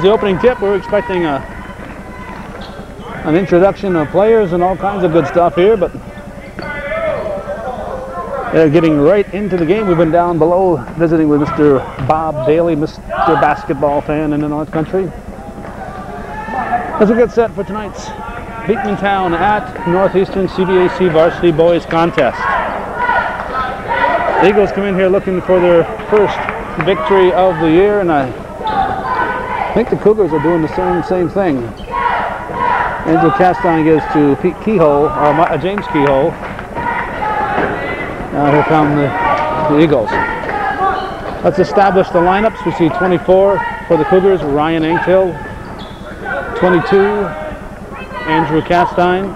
The opening tip, we're expecting a, an introduction of players and all kinds of good stuff here, but they're getting right into the game. We've been down below visiting with Mr. Bob Daly, Mr. Basketball fan in the North Country. As we get set for tonight's Beekmantown at Northeastern CVAC Varsity Boys Contest. The Eagles come in here looking for their first victory of the year, and I think the Cougars are doing the same same thing. Andrew Castine gives to Pete Kehoe, or uh, James Kehoe. Now here come the, the Eagles. Let's establish the lineups. We see 24 for the Cougars, Ryan Anktil. 22, Andrew Castine.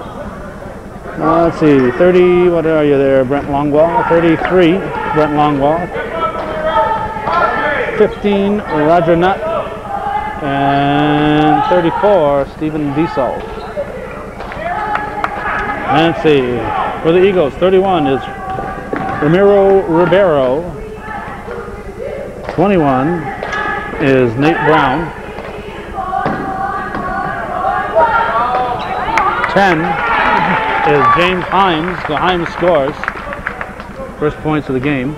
Uh, let's see, 30, what are you there, Brent Langlois? 33, Brent Langlois. 15, Roger Nutt. And 34, Stephen Diesel. Let's see, for the Eagles, 31 is Ramiro Ribeiro. 21 is Nate Brown. 10 is James Himes. The scores. First points of the game.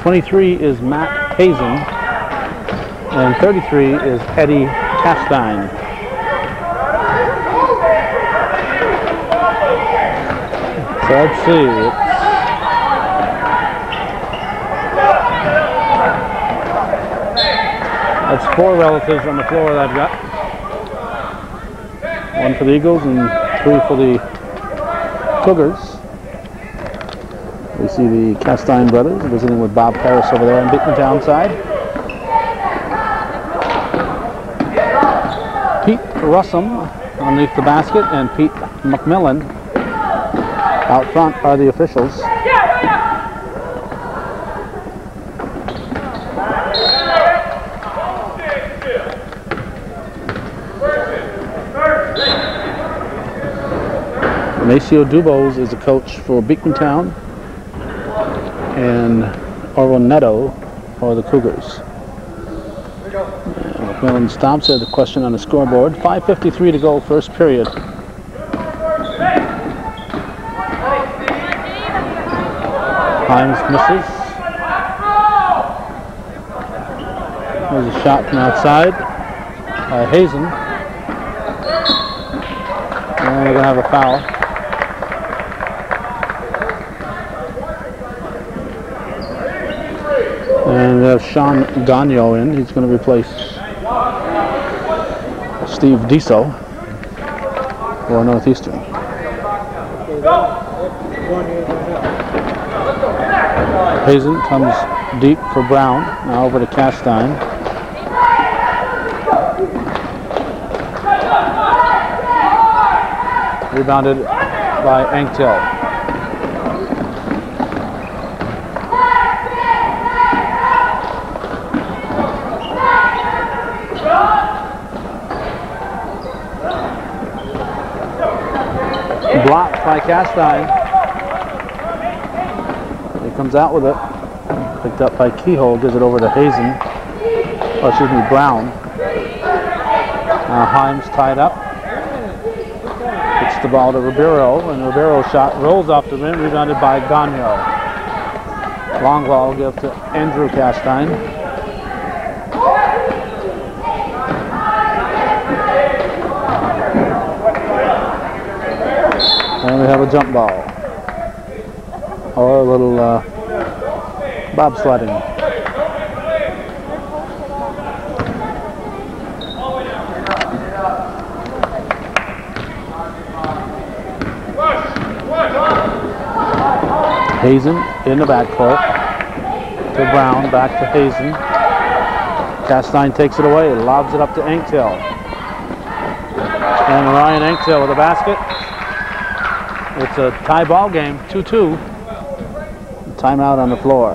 23 is Matt Hazen. And 33 is Eddie Castine. So let's see. It's That's four relatives on the floor that I've got. One for the Eagles and three for the Cougars. We see the Castine brothers visiting with Bob Paris over there on Beekmantown side. Pete Russum underneath the basket and Pete McMillan out front are the officials. Maceo Dubose is a coach for Beekmantown and Orville Neto for the Cougars. McMillan stops at the question on the scoreboard. 5.53 to go, first period. Hines misses. There's a shot from outside by Hazen. And we're going to have a foul. And we have Sean Gagnon in. He's going to replace Steve Diesel for Northeastern. Hazen comes deep for Brown. Now over to Castine. Rebounded by Anktil. Blocked by Castine. He comes out with it. Picked up by Kehoe, gives it over to Hazen. Oh, excuse me, Brown. Now Himes tied up. Gets the ball to Ribeiro, and Ribeiro's shot rolls off the rim, rebounded by Gagnon. Long ball give to Andrew Castine. We have a jump ball. Or a little uh, bobsledding. Hazen in the backcourt to Brown, back to Hazen. Castine takes it away, lobs it up to Anktil. And Ryan Anktil with a basket. It's a tie ball game, 2-2. Timeout on the floor.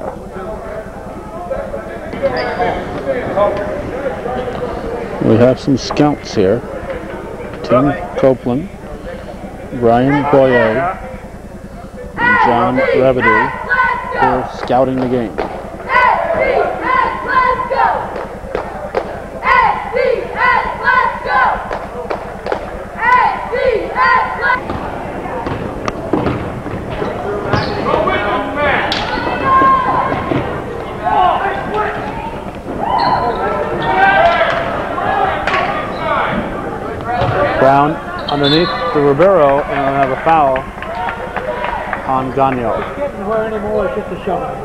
We have some scouts here. Tim Copeland, Brian Boyer, and John Revedue. They're scouting the game. Brown underneath the Ribeiro and we'll have a foul on Gagnon. It's getting where anymore, it's just a shot.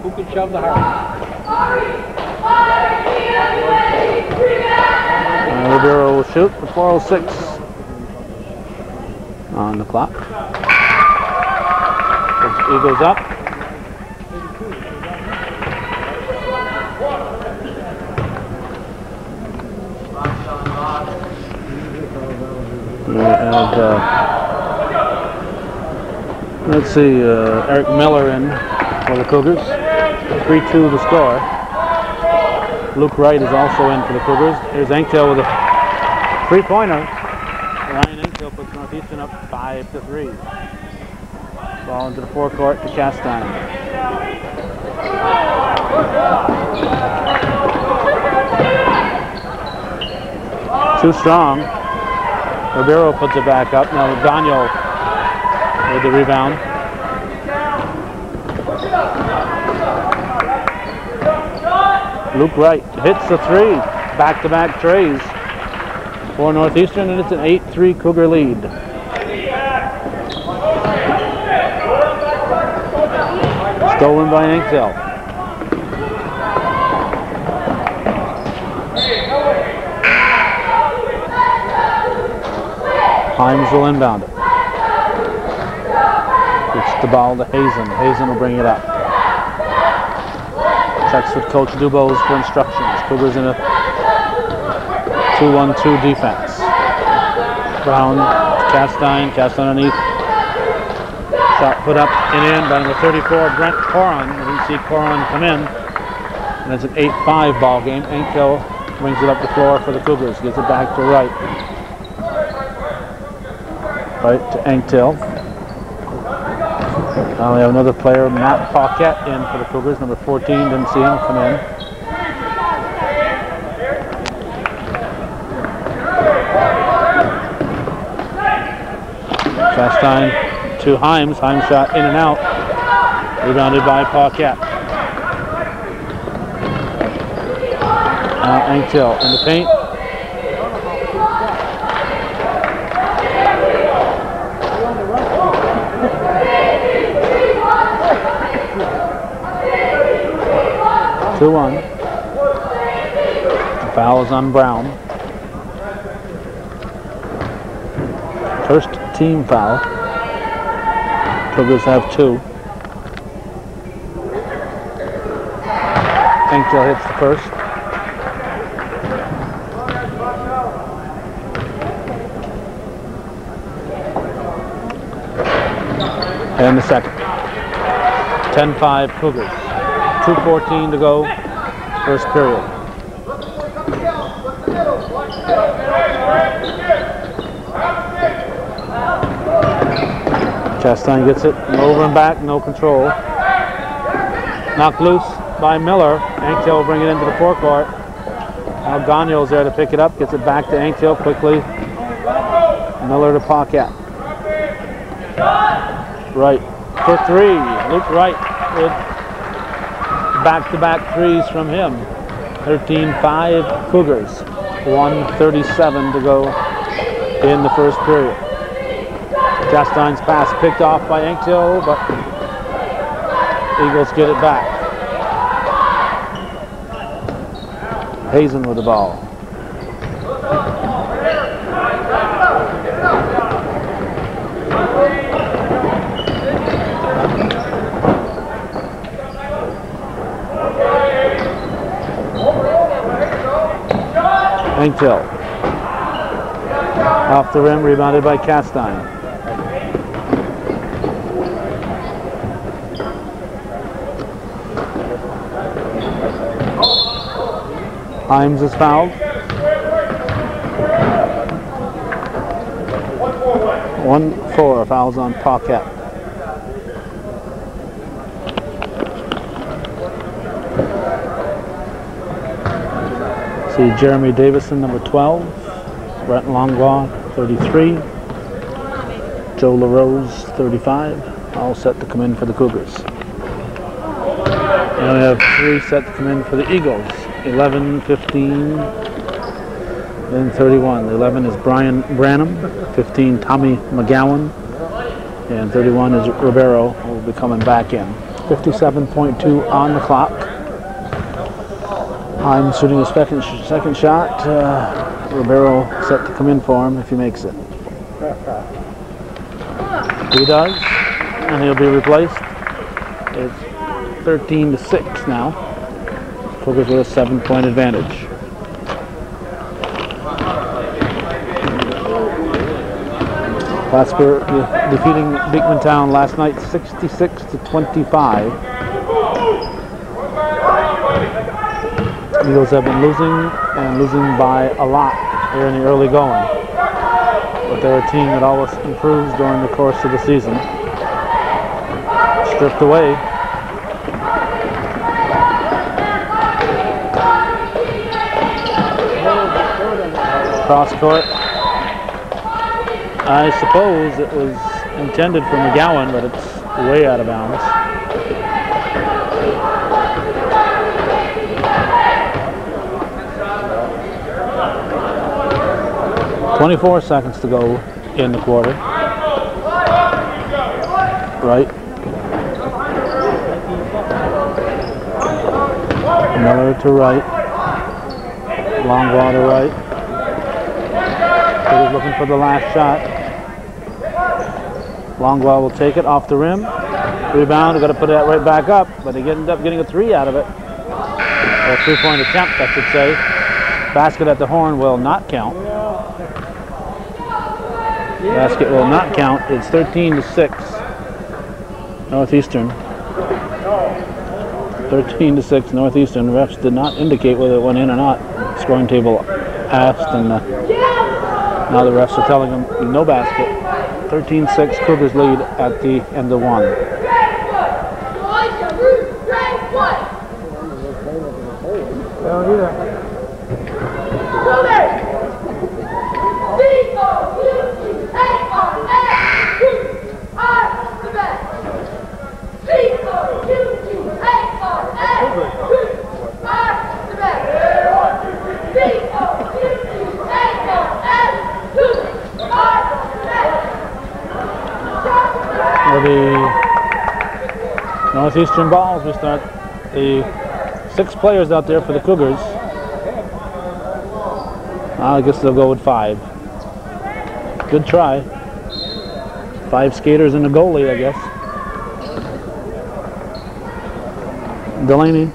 Who can shove the hardest? And Ribeiro will shoot for 406 on the clock. He goes up. We have, uh, let's see, uh, Eric Miller in for the Cougars. 3-2 the score. Luke Wright is also in for the Cougars. Here's Engtail with a three-pointer. Ryan Engtail puts Northeastern up 5 to 3. Ball into the forecourt to Castine. Too strong. Ribeiro puts it back up. Now Daniel with the rebound. Luke Wright hits the three. Back-to-back trays for Northeastern, and it's an 8-3 Cougar lead. Stolen by Engtail. Himes will inbound it. It's the ball to Hazen. Hazen will bring it up. Checks with Coach Dubose for instructions. Cougars in a 2-1-2 defense. Brown, Castine, Castine underneath. Shot put up and in by number 34, Brent Coron. We see Coron come in. And it's an 8-5 ball game. Engtail brings it up the floor for the Cougars. Gives it back to Wright right to Engtail. Now we have another player, Matt Paquette, in for the Cougars, number 14. Didn't see him come in. Castine to Himes. Himes shot in and out. Rebounded by Paquette. Now Engtail in the paint. Two one. The foul is on Brown. First team foul. Cougars have two. Engtail hits the first. And the second. 10-5 Cougars. 2.14 to go, first period. Chastain gets it over and back, no control. Knocked loose by Miller. Engtail will bring it into the forecourt. Now Gagnon's there to pick it up, gets it back to Engtail quickly. Miller to Paquette. Right for three. Luke Wright with back-to-back threes from him. 13-5 Cougars. 137 to go in the first period. Castine's pass picked off by Engtail, but Eagles get it back. Hazen with the ball. Engtail. Off the rim, rebounded by Castine. Himes is fouled. One four fouls on Paquette. See Jeremy Davison, number 12. Brent Langlois, 33. Joe LaRose, 35. All set to come in for the Cougars. And we have three set to come in for the Eagles. 11, 15, then 31. The 11 is Brian Branham, 15 Tommy McGowan, and 31 is Ribeiro. who will be coming back in. 57.2 on the clock. I'm shooting a second, second shot. Uh, Ribeiro set to come in for him if he makes it. He does, and he'll be replaced. It's 13 to 6 now. Cougars with a seven point advantage. Plattsburgh de- defeating Beekmantown last night 66 to 25. Eagles have been losing and losing by a lot here in the early going. But they're a team that always improves during the course of the season. Stripped away. Cross court. I suppose it was intended for McGowan, but it's way out of bounds. Twenty-four seconds to go in the quarter. Right. Miller to right. Long ball to right. Looking for the last shot. Langlois will take it off the rim. Rebound, got to put it right back up, but he ended up getting a three out of it. Or a three-point attempt, I should say. Basket at the horn will not count. Basket will not count. It's 13 to 6. Northeastern. 13 to 6 Northeastern. Refs did not indicate whether it went in or not. Scoring table asked, and uh, now the refs are telling them no basket. 13-6 Cougars lead at the end of one. For the Northeastern Balls, we start the six players out there for the Cougars. I guess they'll go with five. Good try. Five skaters and a goalie, I guess. Delaney,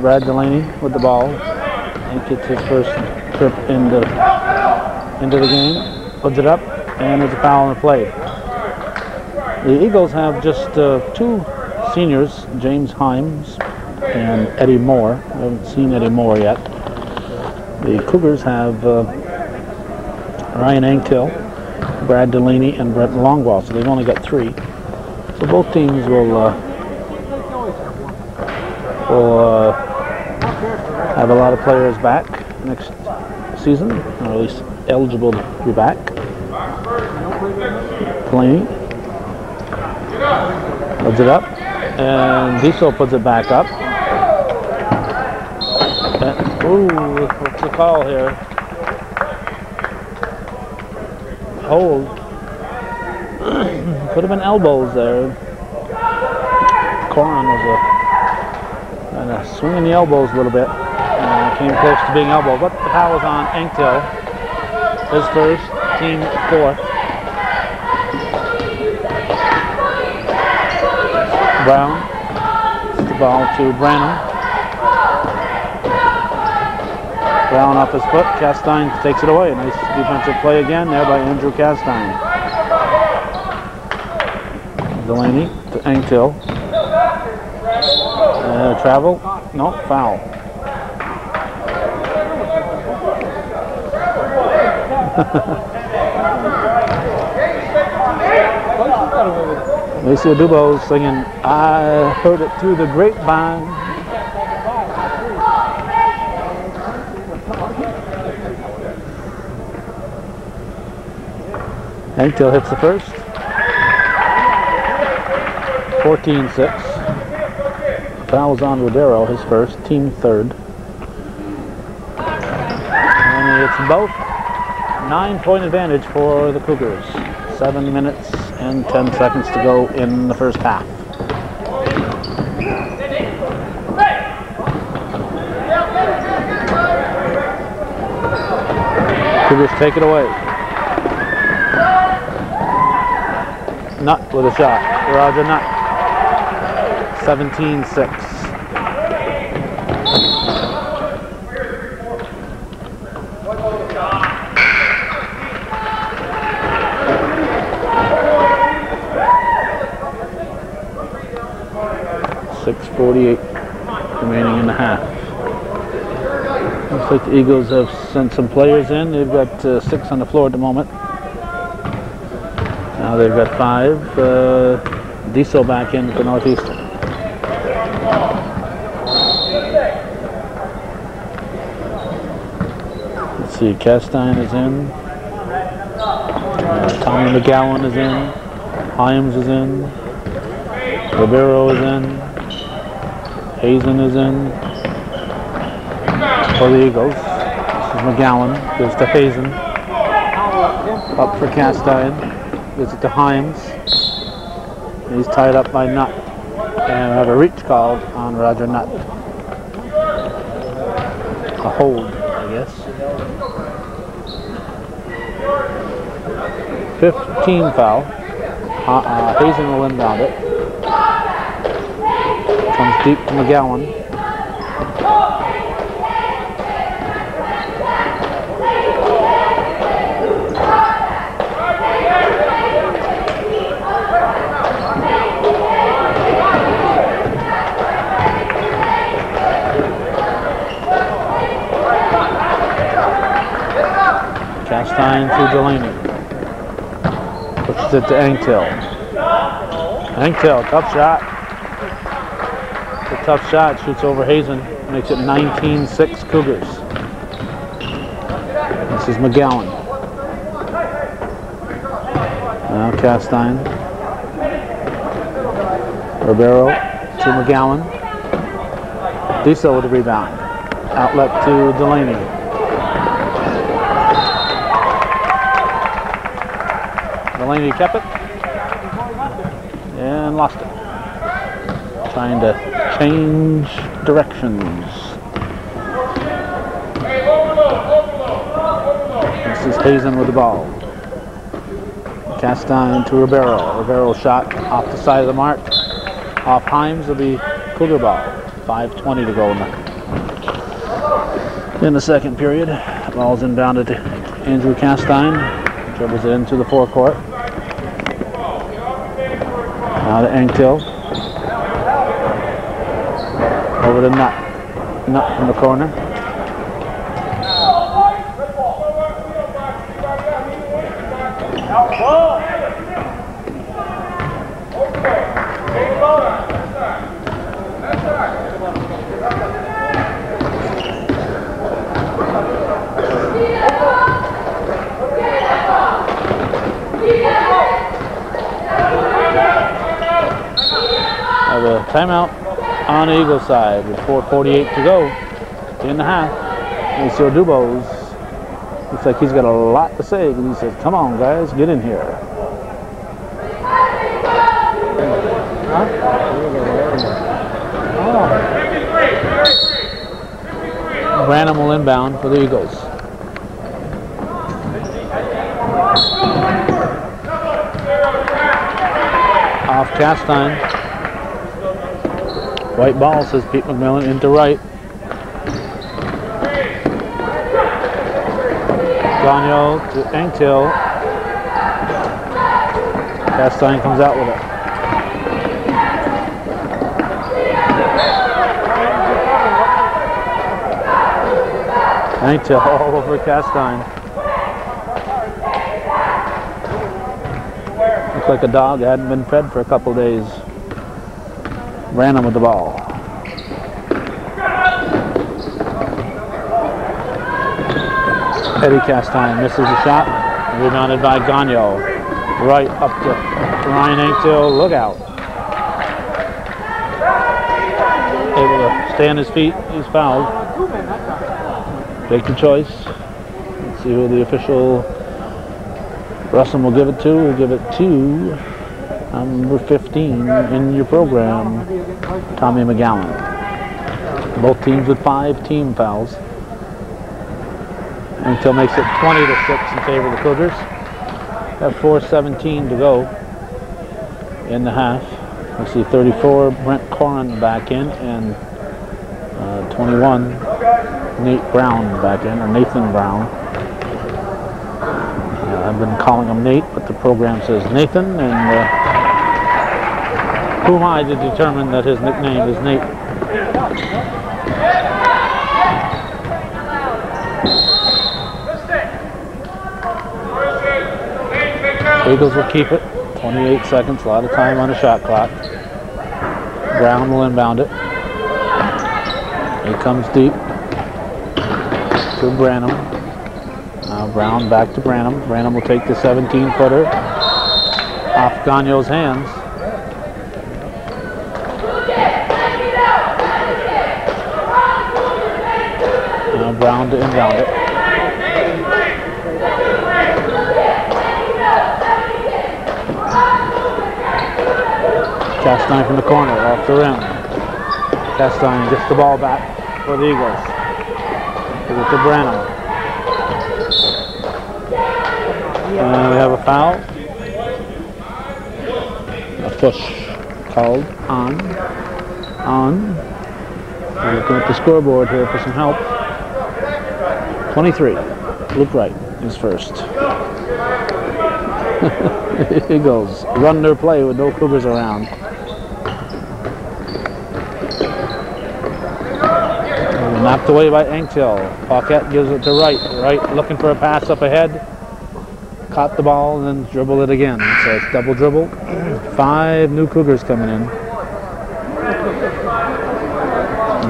Brad Delaney with the ball. And gets his first trip into, into the game. Puts it up, and there's a foul on the play. The Eagles have just uh, two seniors, James Himes and Eddie Moore. I haven't seen Eddie Moore yet. The Cougars have uh, Ryan Anktill, Brad Delaney, and Brett Langlois, so they've only got three. So both teams will uh, will uh, have a lot of players back next season, or at least eligible to be back. Delaney puts it up, and Diesel puts it back up. And, ooh, what's the call here? Hold. Could have been elbows there. Corin was a, kind of swinging the elbows a little bit. Uh, came close to being elbowed, but the foul was on Anktill. His first, team fourth. Brown. The ball to Branham. Brown off his foot. Castine takes it away. Nice defensive play again there by Andrew Castine. Delaney to Anktill. Uh, travel. No, foul. Macy Adubo singing, I heard it through the grapevine. Anktill hits the first. 14-6. Fouls on Ribeiro, his first, team third. And it's both nine point advantage for the Cougars. Seven minutes and 10 seconds to go in the first half. Cougars take it away. Nutt with a shot. Roger Nutt. 17-6. Six forty-eight remaining in the half. Looks like the Eagles have sent some players in. They've got uh, six on the floor at the moment. Now they've got five. Uh, Diesel back in for Northeastern. Let's see, Castine is in. Uh, Tommy McGowan is in. Hyams is in. Ribeiro is in. Hazen is in for the Eagles. This is McGowan. Gives to Hazen. Up for Castine. Gives it to Himes. He's tied up by Nutt. And we have a reach called on Roger Nutt. A hold, I guess. 15 foul. Uh, uh, Hazen will inbound it. Comes deep to McGowan. Castine to Delaney. Pushes it to Angtill. Angtill, tough shot. Tough shot, shoots over Hazen, makes it 19-6 Cougars. This is McGowan. Now Castine. Ribeiro to McGowan. Diesel with the rebound. Outlet to Delaney. Delaney kept it and lost it. Trying to change directions. This is Hazen with the ball. Castine to Ribeiro. Ribeiro shot off the side of the mark. Off Himes will be Cougar ball. 5.20 to go in the, in the second period. Ball's inbounded to Andrew Castine. Dribbles it into the forecourt. Now to Angtill. Over to Nutt. Nutt from the corner. Have a timeout on the Side with 4.48 to go in the half. Maceo Dubose looks like he's got a lot to say because he says, come on guys, get in here. Branham will inbound for the Eagles. Off Castine. White ball, says Pete McMillan, into right. Gagnon to Angtill. Castine comes out with it. Angtill all over Castine. Looks like a dog that hadn't been fed for a couple days. Ran him with the ball. Eddie Castine misses the shot. Rebounded by Gagnon. Right up to Ryan Angtill. Look out. Able to stay on his feet. He's fouled. Take the choice. Let's see who the official Russell will give it to. We'll give it to number 15 in your program, Tommy McGowan. Both teams with five team fouls. Until makes it 20 to 6 in favor of the Cougars. Got 4.17 to go in the half. I see 34 Brent Corin back in and uh, 21 Nate Brown back in, or Nathan Brown. Uh, I've been calling him Nate, but the program says Nathan, and uh, who am I to determine that his nickname is Nate? Eagles will keep it. 28 seconds, a lot of time on the shot clock. Brown will inbound it. He comes deep to Branham. Now Brown back to Branham. Branham will take the 17 footer off Gagnon's hands. Brown to inbound it. Castine from the corner, off the rim. Castine gets the ball back for the Eagles. Give it to Branham. And we have a foul. A push called on. On. We're looking at the scoreboard here for some help. 23. Luke Wright is first. Eagles run their play with no Cougars around. Knocked away by Engtill. Paquette gives it to Wright. Wright looking for a pass up ahead. Caught the ball and then dribbled it again. So it's double dribble. Five new Cougars coming in.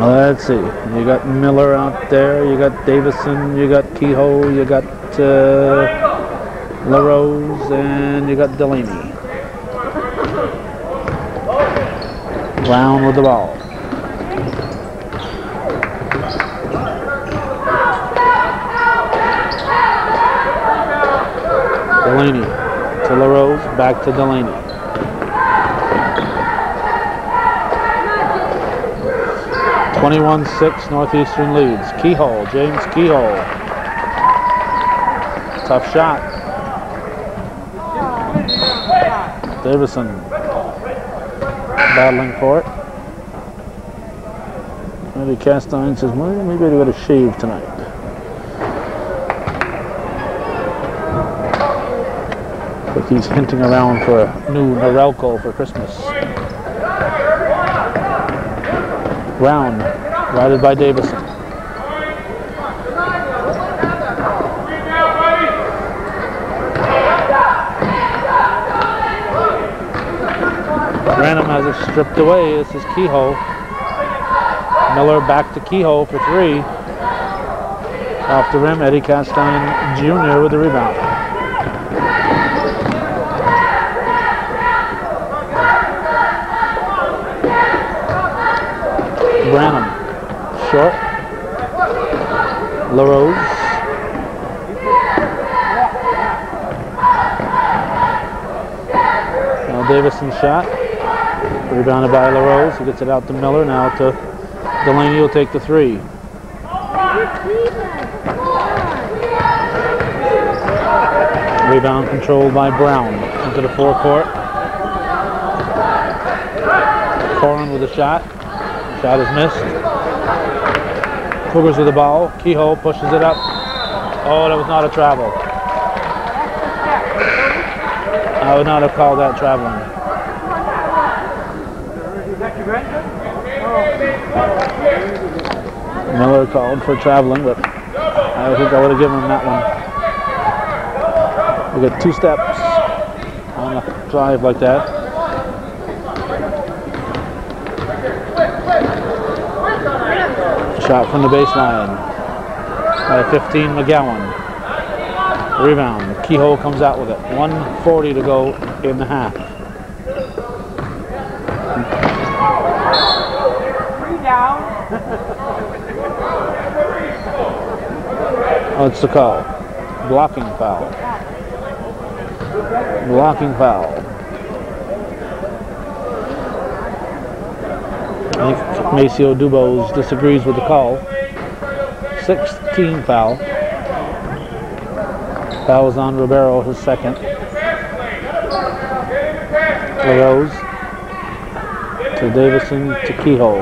Let's see. You got Miller out there. You got Davison. You got Kehoe. You got uh, LaRose. And you got Delaney. Brown with the ball. Delaney to LaRose, back to Delaney. Twenty-one six Northeastern leads. Kehoe, James Kehoe. Tough shot. Davison battling for it. Maybe Castine says, well, maybe I got to shave tonight. But he's hinting around for a new Norelco for Christmas. Brown, routed by Davison. Branham has it stripped away. This is Kehoe. Miller back to Kehoe for three. Off the rim, Eddie Castine Jr. with the rebound. Branham, short. LaRose. Now Davison shot. Rebounded by LaRose. He gets it out to Miller. Now to Delaney will take the three. Rebound controlled by Brown into the forecourt. Corin with a shot. Shot is missed. Cougars with the ball. Kehoe pushes it up. Oh, that was not a travel. I would not have called that traveling. Miller called for traveling, but I think I would have given him that one. We get two steps on a drive like that. Shot from the baseline by 15 McGowan. Rebound. Kehoe comes out with it. 140 to go in the half. Three down. Oh, it's the call. Blocking foul. Blocking foul. I think Maceo Dubose disagrees with the call. 16 foul. Foul is on Ribeiro, his second. LaRose to Davison to Kehoe.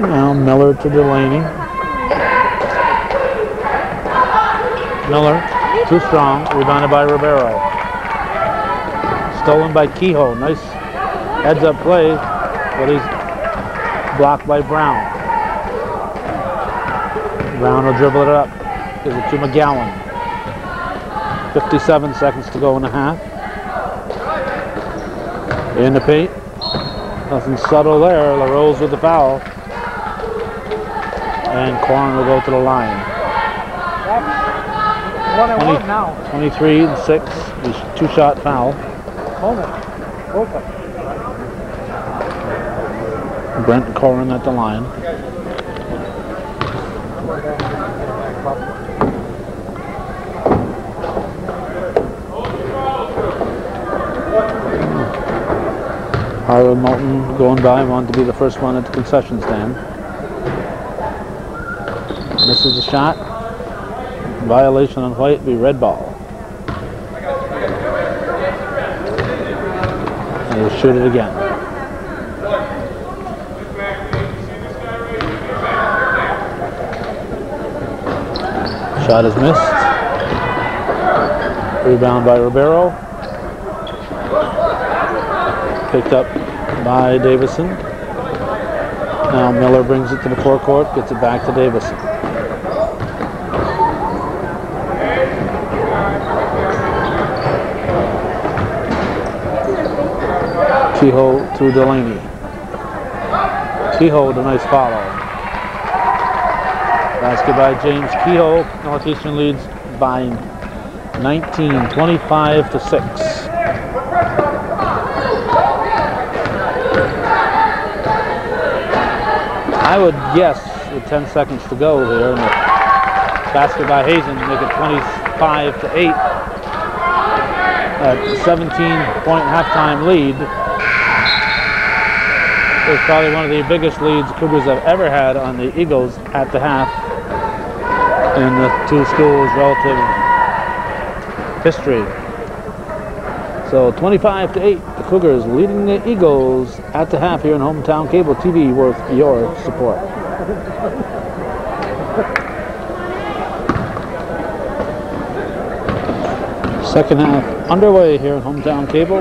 Now Miller to Delaney. Miller, too strong, rebounded by Ribeiro. Stolen by Kehoe. Nice heads up play, but he's blocked by Brown. Brown will dribble it up. Gives it to McGowan. 57 seconds to go in the half. In the paint. Nothing subtle there. LaRose with the foul. And Corn will go to the line. One and 20. one now. 23 and 6. His two shot foul. Both of. Brent Corrin at the line. Harlan Moulton going by wanted to be the first one at the concession stand. Misses the shot. Violation on White be red ball. And he'll shoot it again. Shot is missed. Rebound by Ribeiro. Picked up by Davison. Now Miller brings it to the forecourt, gets it back to Davison. Kehoe to Delaney. Kehoe a nice follow. Basket by James Kehoe. Northeastern leads by 19, 25 to 6. I would guess with 10 seconds to go here, and the basket by Hazen make it 25 to 8. A 17 point halftime lead. It's probably one of the biggest leads Cougars have ever had on the Eagles at the half in the two schools' relative history. So 25 to 8, the Cougars leading the Eagles at the half here in hometown cable TV worth your support. Second half underway here in hometown cable.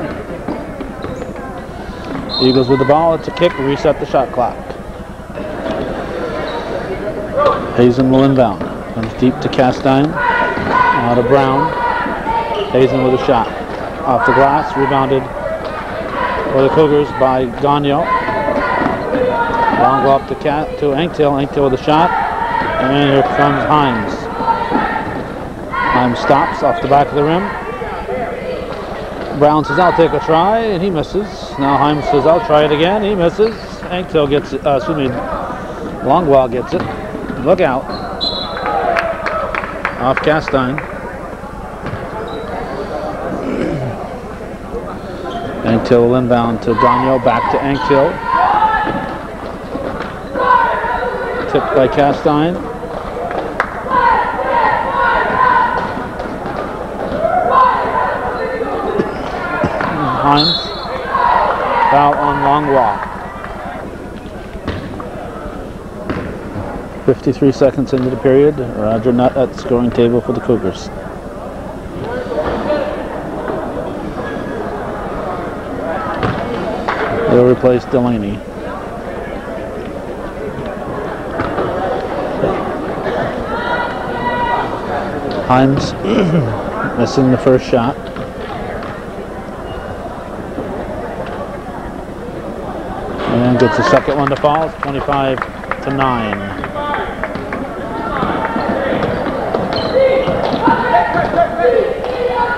Eagles with the ball, it's a kick, reset the shot clock. Hazen will inbound. Comes deep to Castine. Now to Brown. Hazen with a shot. Off the glass, rebounded for the Cougars by Gagnon. Long go up to Cat to Anktail. Anktail with a shot. And here comes Himes. Himes stops off the back of the rim. Brown says, I'll take a try, and he misses. Now Himes says, I'll try it again. He misses. Anktail gets it, uh, excuse me, Langlois gets it. Look out. Off Castine. Anktil will inbound to Gagnon, back to Anktil. Tipped by Castine. Hines. Foul on Langlois. 53 seconds into the period. Roger Nutt at the scoring table for the Cougars. They'll replace Delaney. Himes missing the first shot. And gets the second one to fall. It's 25 to 9.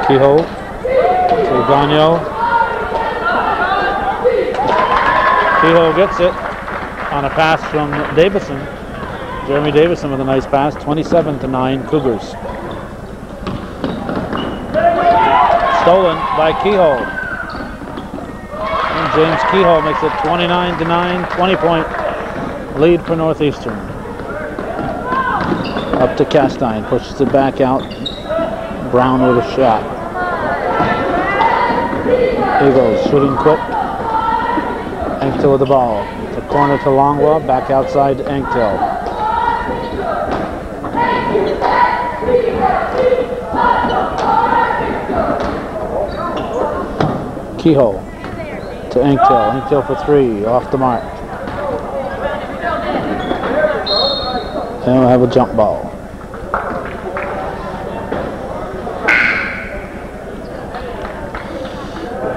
Kehoe To Gagnon. Kehoe gets it on a pass from Davison. Jeremy Davison with a nice pass, 27 to 9 Cougars. Stolen by Kehoe. James Kehoe makes it 29 to 9, 20 point lead for Northeastern. Up to Castine, pushes it back out. Brown with a shot. Eagles shooting quick. Anktil with the ball. The corner to Langlois, back outside to Anktil. Kehoe to Anktil. Anktil for three, off the mark. And we'll have a jump ball.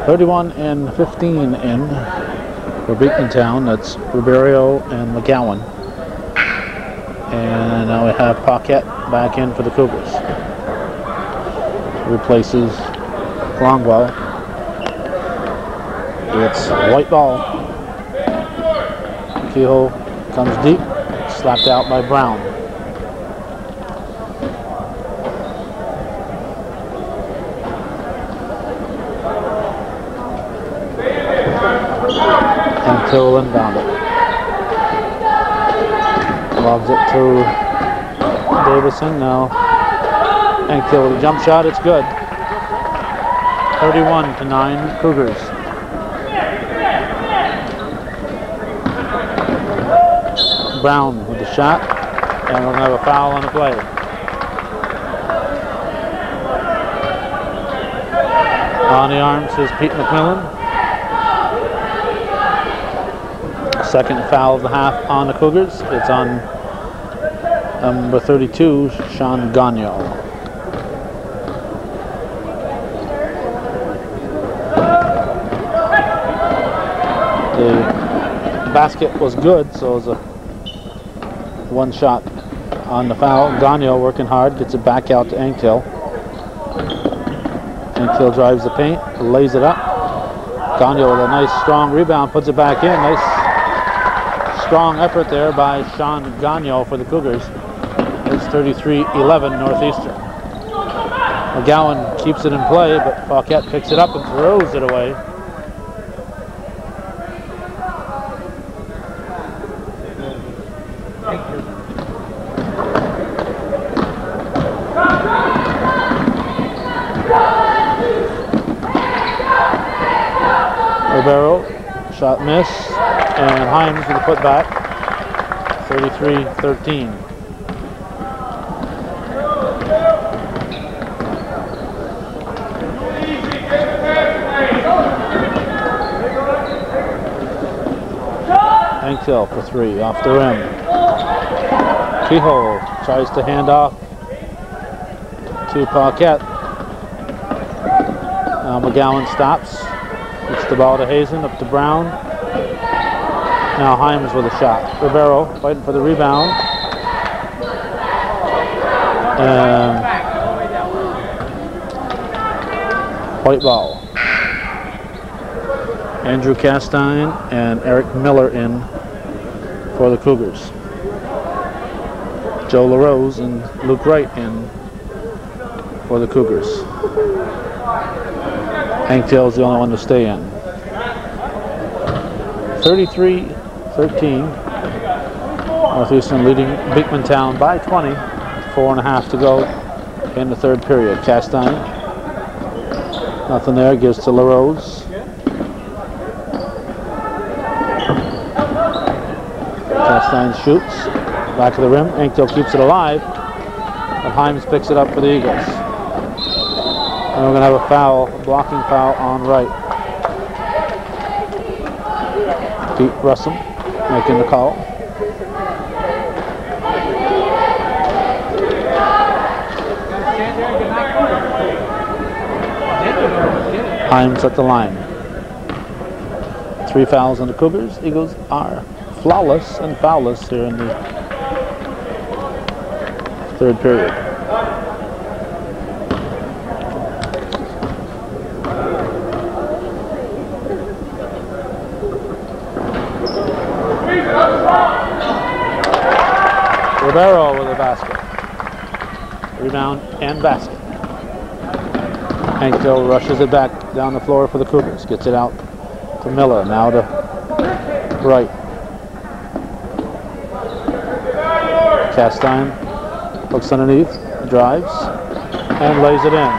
Thirty-one and fifteen in for Beekmantown. That's Ribeiro and McGowan. And now we have Paquette back in for the Cougars. Replaces Langlois. White ball. Kehoe comes deep, slapped out by Brown. Anktil inbound it. Lobs it to Davison now. And with a jump shot, it's good. 31 to 9 Cougars. Brown with the shot, and we'll have a foul on the play. On the arms is Pete McMillan. Second foul of the half on the Cougars. It's on number 32, Sean Gagnon. The basket was good, so it was a one shot on the foul. Gagnon working hard, gets it back out to Anktil. Anktil drives the paint, lays it up. Gagnon with a nice strong rebound, puts it back in. Nice strong effort there by Sean Gagnon for the Cougars. It's 33-11 Northeastern. McGowan keeps it in play, but Paquette picks it up and throws it away. Ribeiro, shot miss, and Himes with a putback, 33-13. Anktil for three, off the rim. Kehoe tries to hand off to Paquette. Now McGowan stops. Gets the ball to Hazen, up to Brown. Now Himes with a shot. Ribeiro fighting for the rebound. And white ball. Andrew Castine and Eric Miller in for the Cougars. Joe LaRose and Luke Wright in for the Cougars. Anktil's the only one to stay in. 33-13. Northeastern leading Beekmantown by 20. Four and a half to go in the third period. Castine. Nothing there. Gives to LaRose. Castine shoots. Back of the rim. Anktil keeps it alive. And Himes picks it up for the Eagles. And we're going to have a foul, a blocking foul on Wright. Pete Russell making the call. Himes at the line. Three fouls on the Cougars. Eagles are flawless and foulless here in the third period. Ribeiro with a basket. Rebound and basket. Anktil rushes it back down the floor for the Cougars. Gets it out to Miller. Now to Wright. Castine looks underneath, drives, and lays it in.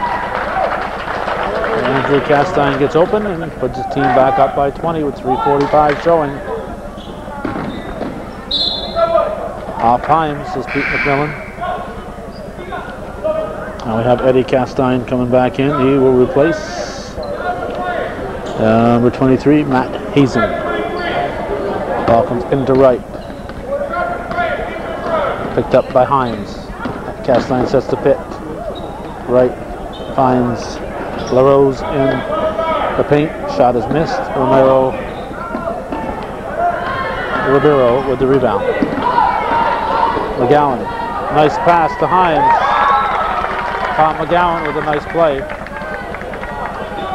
Andrew Castine gets open and puts his team back up by 20 with 3.45 showing. Off Himes is Pete McMillan. Now we have Eddie Castine coming back in. He will replace uh, number 23, Matt Hazen. Ball comes into Wright. Picked up by Himes. Castine sets the pit. Wright finds LaRose in the paint. Shot is missed. Romero Ribeiro with the rebound. McGowan. Nice pass to Himes. Tom McGowan with a nice play.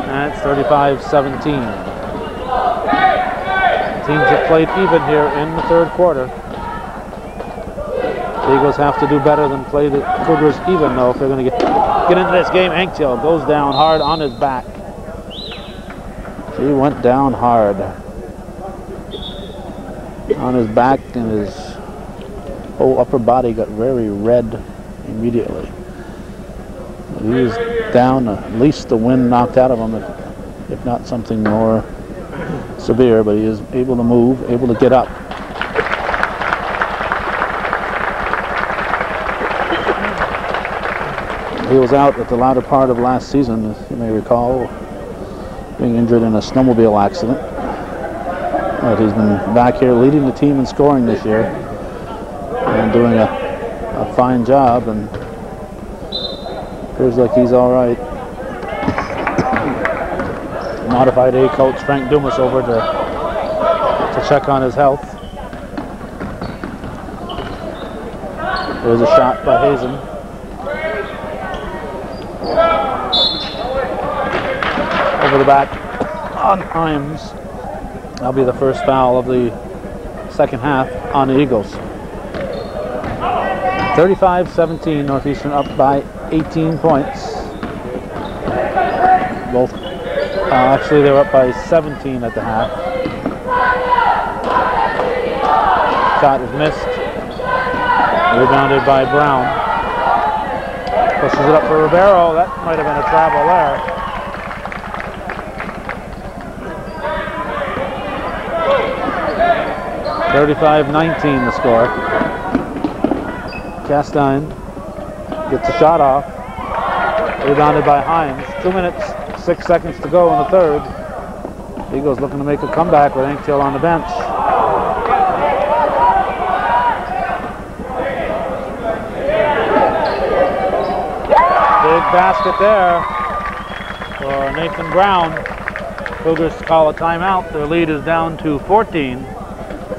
And it's 35-17. Teams have played even here in the third quarter. The Eagles have to do better than play the Cougars even though if they're going to get get into this game. Anktil goes down hard on his back. He went down hard on his back and his whole upper body got very red immediately. He was down, at least the wind knocked out of him, if, if not something more severe, but he is able to move, able to get up. He was out at the latter part of last season, as you may recall, being injured in a snowmobile accident. But he's been back here leading the team in scoring this year doing a, a fine job and appears like he's all right. Modified A coach Frank Dumas over to, to check on his health. There's a shot by Hazen. over the back on Himes. That'll be the first foul of the second half on the Eagles. 35-17, Northeastern up by 18 points. Both, uh, actually they were up by 17 at the half. Shot is missed. Rebounded by Brown. Pushes it up for Ribeiro. That might have been a travel there. 35-19 the score. Castine gets a shot off. Rebounded by Himes. Two minutes, six seconds to go in the third. Eagles looking to make a comeback with Anktil on the bench. Big basket there for Nathan Brown. Cougars call a timeout. Their lead is down to 14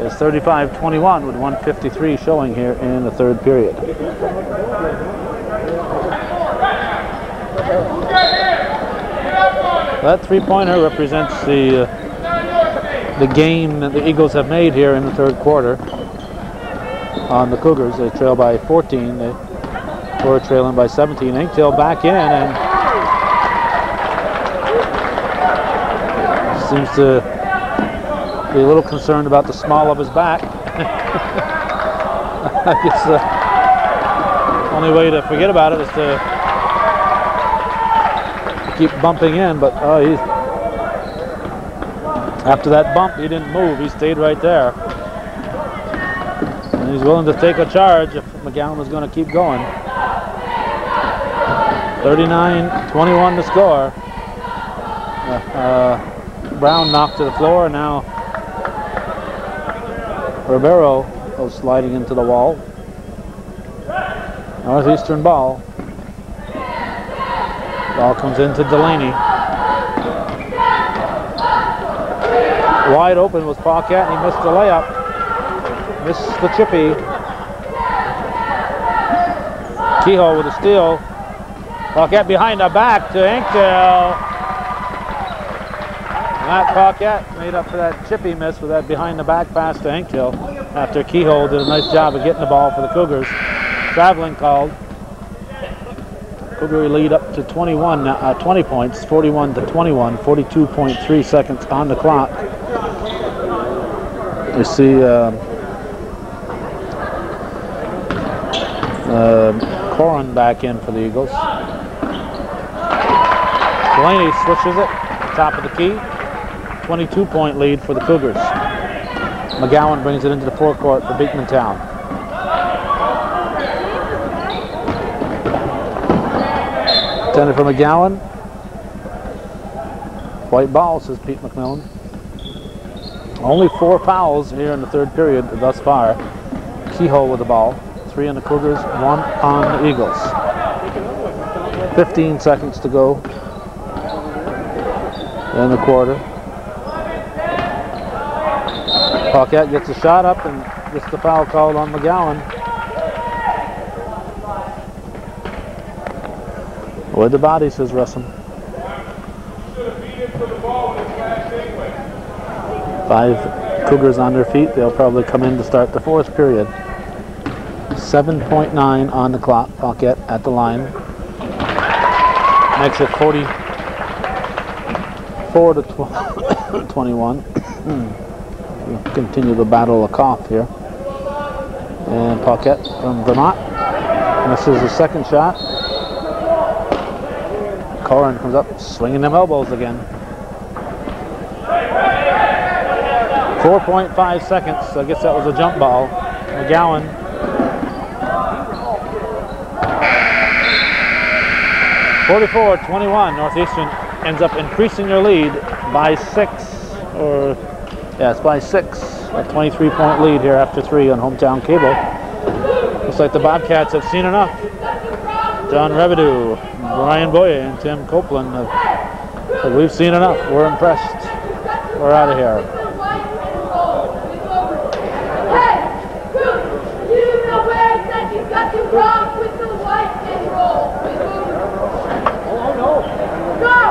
is 35-21 with 153 showing here in the third period. That three-pointer represents the uh, the gain that the Eagles have made here in the third quarter on the Cougars. They trail by 14. They were trailing by 17. Anktil back in and seems to be a little concerned about the small of his back. I guess the only way to forget about it is to keep bumping in, but oh, he's after that bump, he didn't move. He stayed right there. And he's willing to take a charge if McGowan was going to keep going. 39-21 to score. Uh, uh, Brown knocked to the floor. Now Ribeiro goes sliding into the wall. Northeastern ball. Ball comes into Delaney. Wide open was Paquette and he missed the layup. Missed the chippy. Kehoe with a steal. Paquette behind the back to Anktil. Matt Paquette made up for that chippy miss with that behind the back pass to Anktil. after Kehoe did a nice job of getting the ball for the Cougars. Traveling called. Cougar lead up to 21, uh, 20 points, 41 to 21, 42.3 seconds on the clock. We see uh, uh, Corin back in for the Eagles. Delaney switches it, top of the key. 22 point lead for the Cougars. McGowan brings it into the forecourt for Beekmantown. Intended for McGowan. White ball, says Pete McMillan. Only four fouls here in the third period thus far. Kehoe with the ball. Three on the Cougars, one on the Eagles. 15 seconds to go in the quarter. Paquette gets a shot up and gets the foul called on McGowan. With the body, says Russell. Five Cougars on their feet. They'll probably come in to start the fourth period. 7.9 on the clock. Paquette at the line. Makes it 44 to 21. Continue the battle of cough here. And Paquette from Vermont misses the second shot. Corin comes up, swinging them elbows again. 4.5 seconds. I guess that was a jump ball. McGowan. Forty-four, 21. Northeastern ends up increasing their lead by six, or yeah, it's by six. A 23-point lead here after three on hometown cable. Looks like the Bobcats have seen enough. John Revidu, Brian Boye, and Tim Copeland have, we've seen enough. We're impressed. We're out of here. Oh, no. Go!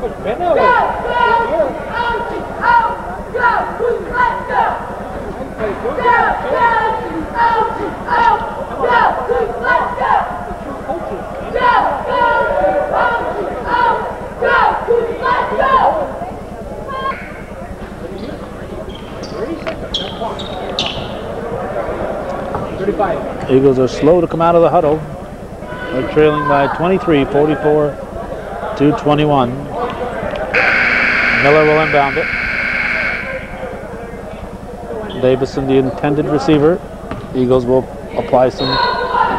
Go, go! Out, out, go! Let's go! Go, go! Out, out, go! Let's go! Eagles are slow to come out of the huddle. They're trailing by 23, 44 to 21. Miller will inbound it. Davison, the intended receiver. Eagles will apply some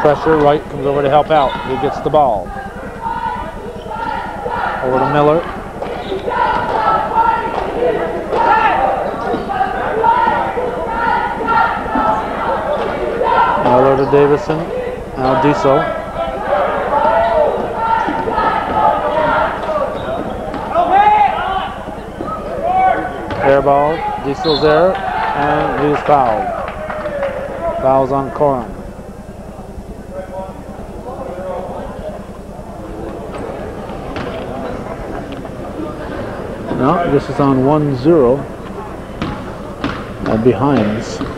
pressure. Wright comes over to help out. He gets the ball. Over to Miller. Miller to Davison. Now Diesel. Air ball. Diesel's there. And he's fouled. Fouls on Corin. No, this is on 1-0 and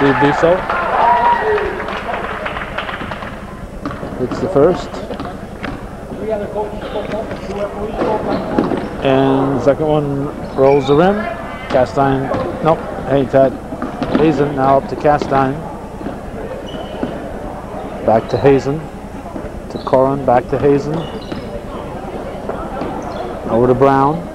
behind. Steve Diesel. It's the first. And second one rolls the rim. Castine, nope, hey Ted. Hazen now up to Castine. Back to Hazen. To Corin, back to Hazen. Over to Brown.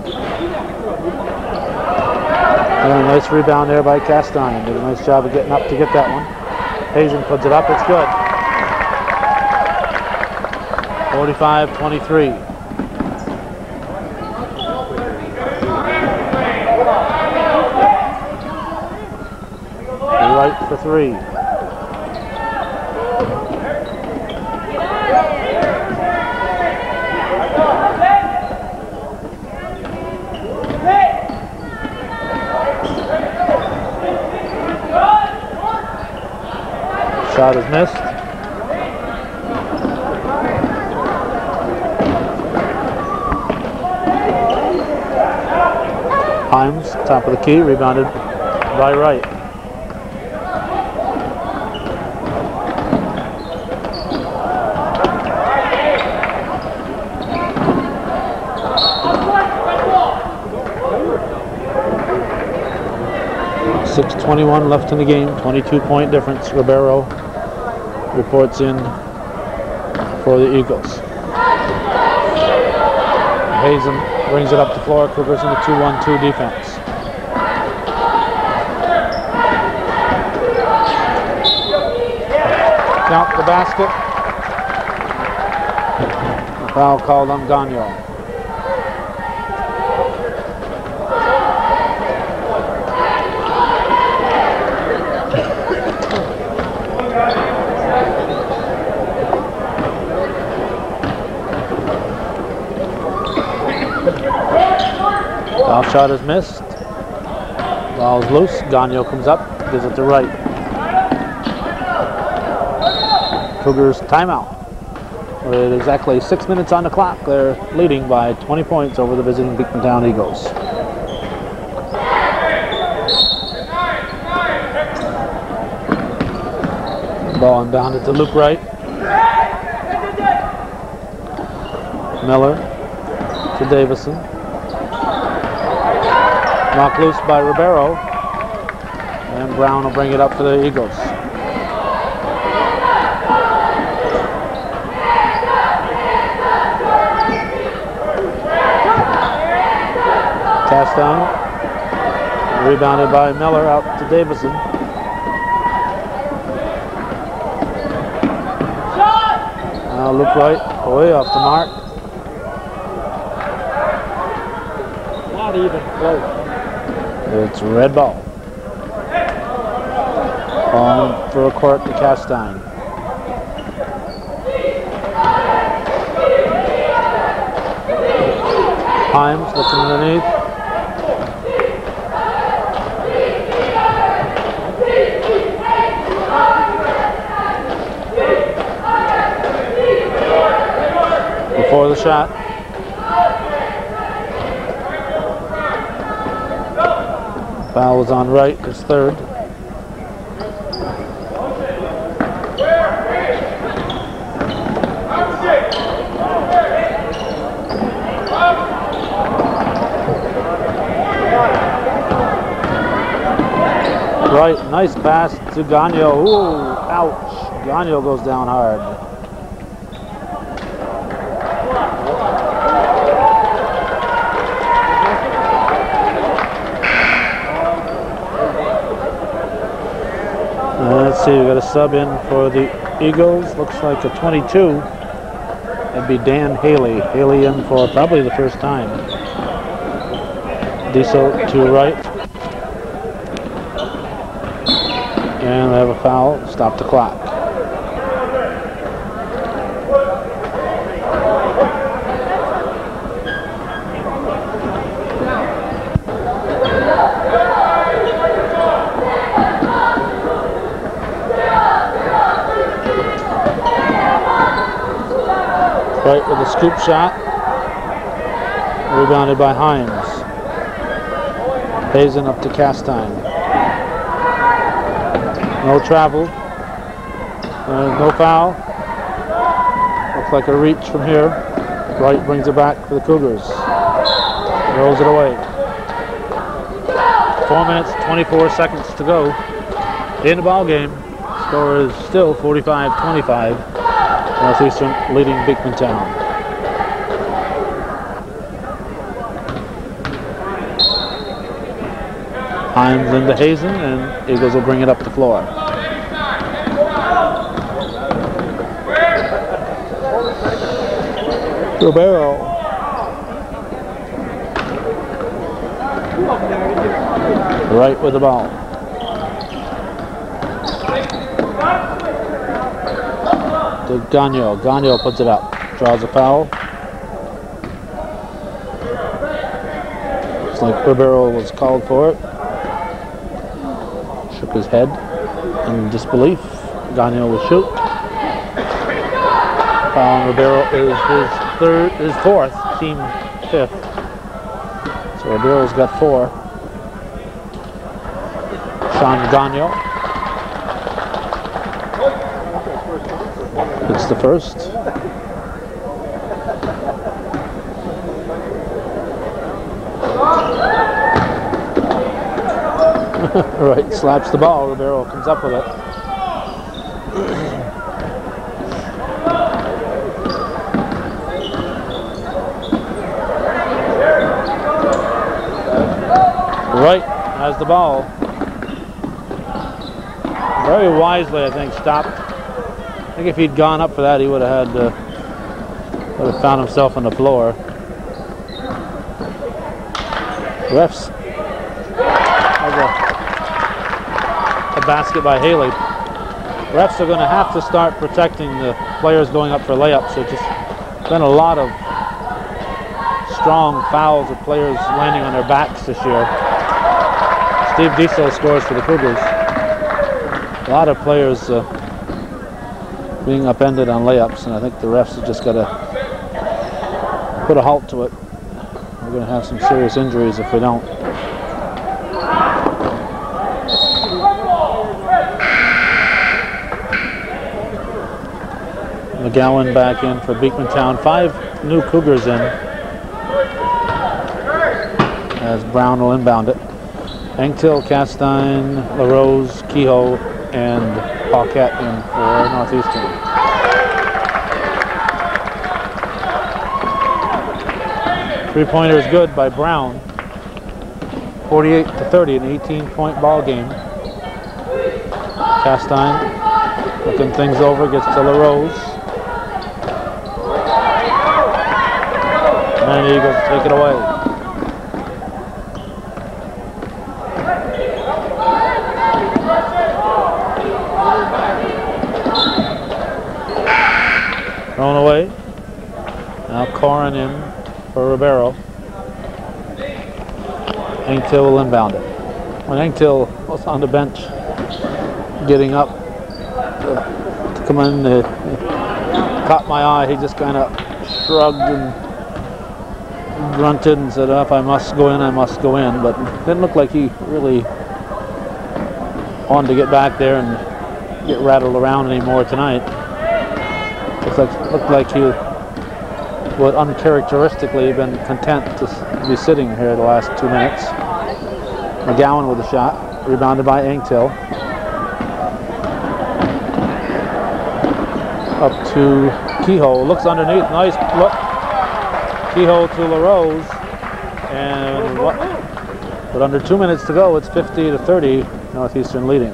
And a nice rebound there by Castine. Did a nice job of getting up to get that one. Hazen puts it up. It's good. 45-23. Wright for three. Shot is missed. Himes, top of the key, rebounded by Wright. Six twenty-one left in the game, twenty-two point difference. Ribeiro reports in for the Eagles. Hazen brings it up the floor. Cougars in the 2-1-2 defense. Count the basket. A foul called on Gagnon. Foul shot is missed. Ball's loose. Gagnon comes up, gives it to Wright. Cougars timeout. With exactly six minutes on the clock, they're leading by 20 points over the visiting Beekmantown Eagles. Ball inbounded to Luke Wright. Miller to Davison. Knocked loose by Ribeiro. And Brown will bring it up for the Eagles. Castine. Rebounded by Miller out to Davison. Now Luke Wright, way off the mark. Not even close. It's red ball. On for a court to Castine. Himes looking underneath. Before the shot. Foul was on Wright, his third. Wright, nice pass to Gagnon. Ooh, ouch. Gagnon goes down hard. See, we got a sub in for the Eagles. Looks like a 22. That'd be Dan Haley. Haley in for probably the first time. Diesel to Wright. And they have a foul. Stop the clock. Wright with a scoop shot. Rebounded by Himes. Hazen up to Castine. No travel. Uh, no foul. Looks like a reach from here. Wright brings it back for the Cougars. Rolls it away. Four minutes, 24 seconds to go in the ball game. Score is still 45-25. Northeastern leading Beekmantown. I'm Linda Hazen, and Eagles will bring it up the floor. Ribeiro. Wright with the ball. To Gagnon. Gagnon puts it up. Draws a foul. Looks like Ribeiro was called for it. Shook his head in disbelief. Gagnon will shoot. Foul on Ribeiro is his third, his fourth, team fifth. So Ribeiro's got four. Sean Gagnon. It's the first. Wright, slaps the ball. Ribeiro comes up with it. Wright has the ball. Very wisely, I think, stopped. Think if he'd gone up for that, he would have had uh, would have found himself on the floor. Refs a, a basket by Haley. Refs are going to have to start protecting the players going up for layups. There's just been a lot of strong fouls of players landing on their backs this year. Steve Diesel scores for the Cougars. A lot of players uh, being upended on layups, and I think the refs have just got to put a halt to it. We're going to have some serious injuries if we don't. McGowan back in for Beekmantown. Five new Cougars in as Brown will inbound it. Anktil, Castine, LaRose, Kehoe, and Paquette in for Northeastern. Three-pointer is good by Brown. 48 to 30, an 18-point ball game. Castine looking things over, gets to LaRose. And Eagles take it away. Thrown away. Now Corin in for Ribeiro. Anktil will inbound it. Anktil was on the bench getting up to come in, uh, caught my eye. He just kind of shrugged and grunted and said, oh, if I must go in, I must go in. But it didn't look like he really wanted to get back there and get rattled around anymore tonight. Looked like, looked like he would uncharacteristically been content to be sitting here the last two minutes. McGowan with a shot, rebounded by Anktil. Up to Kehoe, looks underneath, nice look. Kehoe to LaRose, and what? But under two minutes to go, it's 50 to 30, Northeastern leading.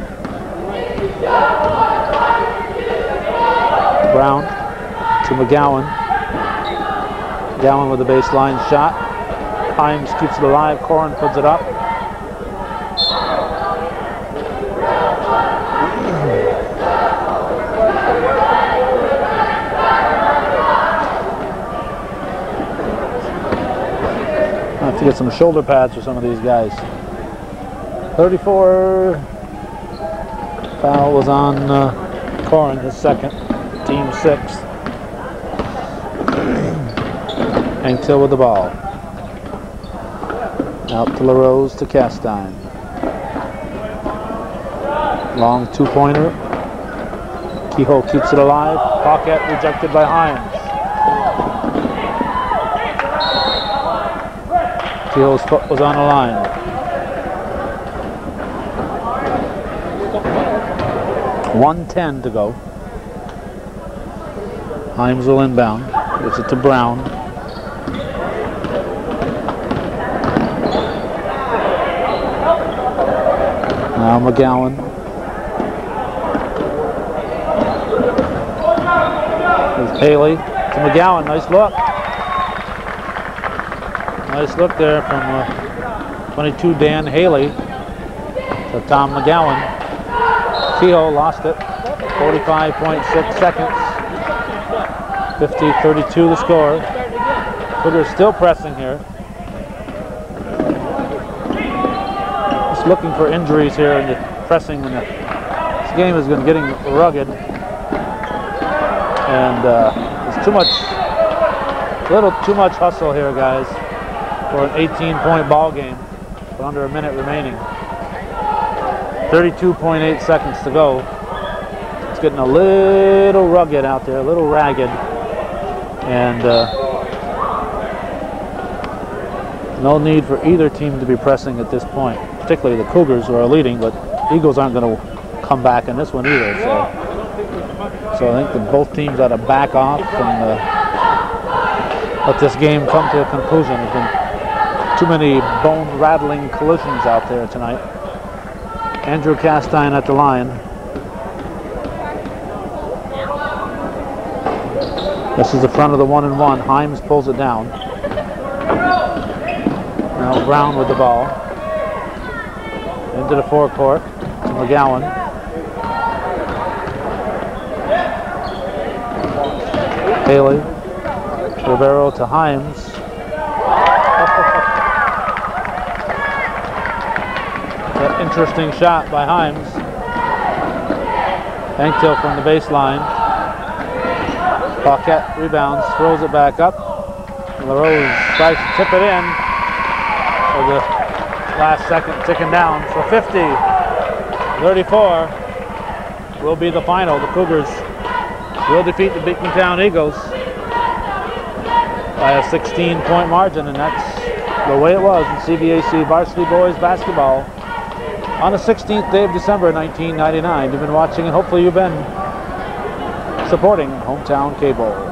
Brown to McGowan. McGowan with a baseline shot. Himes keeps it alive. Corin puts it up. To get some shoulder pads for some of these guys. 34 foul was on uh, Corin, his second, team six. sixth. Anktil with the ball. Out to LaRose to Castine. Long two-pointer. Kehoe keeps it alive. Paquette rejected by Himes. Kehoe's foot was on the line. One ten to go. Himes will inbound. Gives it to Brown. Now McGowan. There's Haley to McGowan. Nice look. Nice look there from uh, 22 Dan Haley to Tom McGowan. Kehoe lost it. 45.6 seconds. 50-32 the score. Cougars still pressing here. Just looking for injuries here and the pressing. And the, this game has been getting rugged, and uh, there's too much, a little too much hustle here, guys, for an 18-point ball game with under a minute remaining. 32.8 seconds to go. It's getting a little rugged out there, a little ragged. And uh, no need for either team to be pressing at this point, particularly the Cougars who are leading, but Eagles aren't going to come back in this one either. So, so I think that both teams ought to back off and uh, let this game come to a conclusion. Too many bone rattling collisions out there tonight. Andrew Castine at the line. This is the front of the one and one. Himes pulls it down. Now Brown with the ball. Into the forecourt to McGowan. Haley. Ribeiro to Himes. That interesting shot by Himes. Anktil from the baseline. Paquette rebounds, throws it back up. LaRose tries to tip it in. For the last second ticking down. So 50, 34 will be the final. The Cougars will defeat the Beekmantown Eagles by a 16 point margin, and that's the way it was in CVAC varsity boys basketball on the 16th day of December 1999. You've been watching and hopefully you've been supporting Hometown Cable.